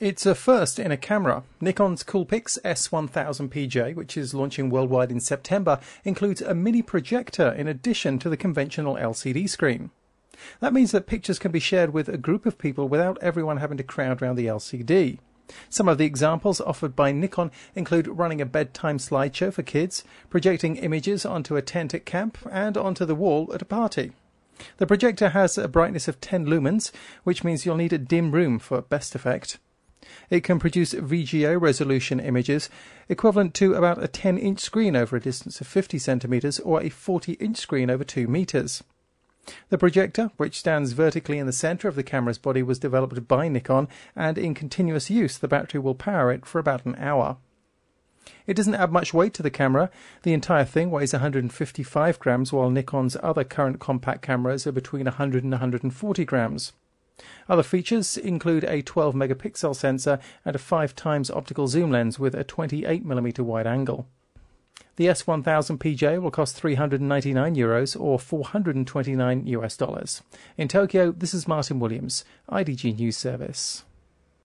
It's a first in a camera. Nikon's Coolpix S1000PJ, which is launching worldwide in September, includes a mini projector in addition to the conventional LCD screen. That means that pictures can be shared with a group of people without everyone having to crowd around the LCD. Some of the examples offered by Nikon include running a bedtime slideshow for kids, projecting images onto a tent at camp, and onto the wall at a party. The projector has a brightness of 10 lumens, which means you'll need a dim room for best effect. It can produce VGA resolution images equivalent to about a 10 inch screen over a distance of 50 centimeters or a 40 inch screen over 2 meters. The projector, which stands vertically in the center of the camera's body, was developed by Nikon, and in continuous use, the battery will power it for about an hour. It doesn't add much weight to the camera. The entire thing weighs 155 grams, while Nikon's other current compact cameras are between 100 and 140 grams. Other features include a 12 megapixel sensor and a 5 times optical zoom lens with a 28mm wide angle. The S1000PJ will cost 399 euros or 429 US dollars. In Tokyo, this is Martin Williams, IDG News Service.